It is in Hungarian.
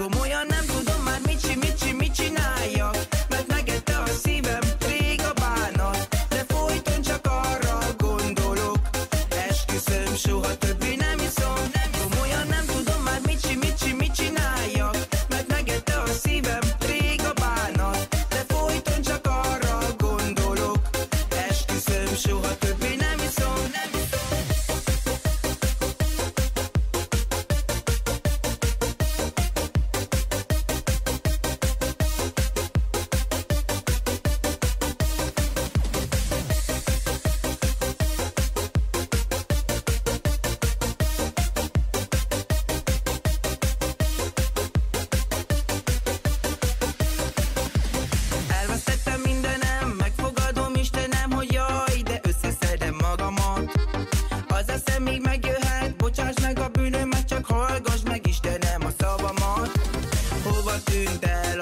Komolyan nem tudom már mit, csi, mit, csi, mit csináljak Mert megette a szívem rég a bánat. De folyton csak arra gondolok. Esküszöm soha többé doing bad